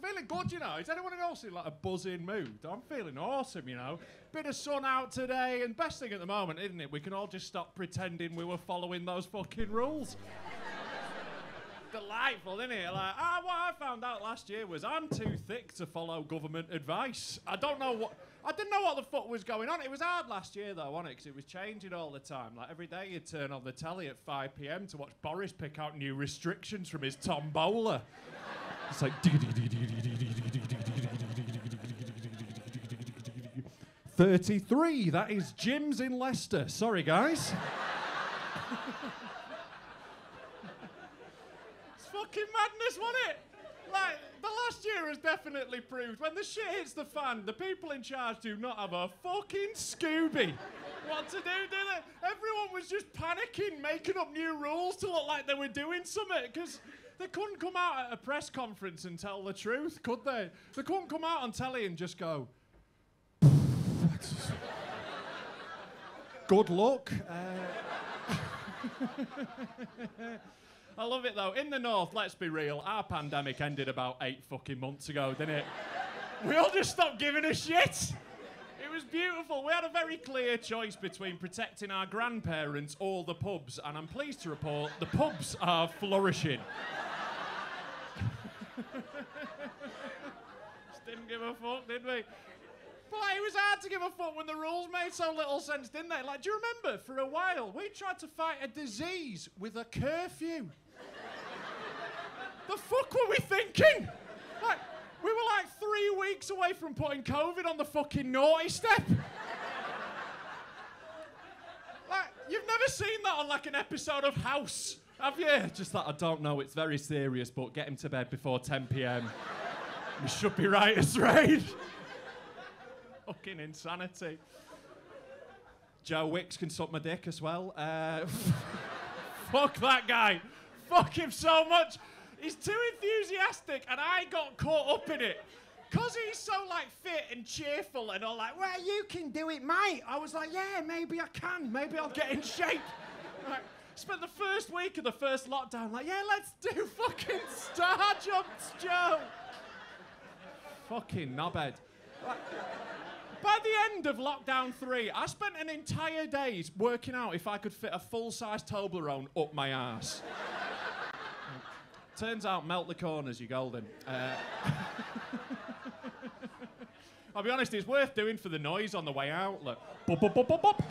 I'm feeling good, you know. Is anyone else in like a buzzing mood? I'm feeling awesome, you know. Bit of sun out today, and best thing at the moment, isn't it? We can all just stop pretending we were following those fucking rules. Delightful, isn't it? Like, ah, what I found out last year was I'm too thick to follow government advice. I don't know what. I didn't know what the fuck was going on. It was hard last year, though, wasn't it? Because it was changing all the time. Like, every day you'd turn on the telly at 5 pm to watch Boris pick out new restrictions from his tombola. It's like. 33, that is Jim's in Leicester. Sorry, guys. it's fucking madness, wasn't it? Like, the last year has definitely proved when the shit hits the fan, the people in charge do not have a fucking Scooby. What to do, do they? Everyone was just panicking, making up new rules to look like they were doing something, because they couldn't come out at a press conference and tell the truth, could they? They couldn't come out on telly and just go, Good luck. Uh, I love it though. In the north, let's be real, our pandemic ended about eight fucking months ago, didn't it? We all just stopped giving a shit. It was beautiful. We had a very clear choice between protecting our grandparents or the pubs, and I'm pleased to report the pubs are flourishing. just didn't give a fuck, did we? Like, it was hard to give a fuck when the rules made so little sense, didn't they? Like, do you remember for a while we tried to fight a disease with a curfew? the fuck were we thinking? Like, we were like three weeks away from putting COVID on the fucking naughty step. like, you've never seen that on like an episode of House, have you? Just that I don't know, it's very serious, but get him to bed before 10 pm. we should be right as rain. Fucking insanity. Joe Wicks can suck my dick as well. Uh, fuck that guy. Fuck him so much. He's too enthusiastic, and I got caught up in it. Cause he's so like fit and cheerful and all like, well, you can do it, mate. I was like, yeah, maybe I can. Maybe I'll get in shape. Right. Spent the first week of the first lockdown like, yeah, let's do fucking star jumps, Joe. fucking knobhead. By the end of lockdown three, I spent an entire day working out if I could fit a full-size Toblerone up my ass. Turns out, melt the corners, you're golden. Uh, I'll be honest, it's worth doing for the noise on the way out. Look, bop.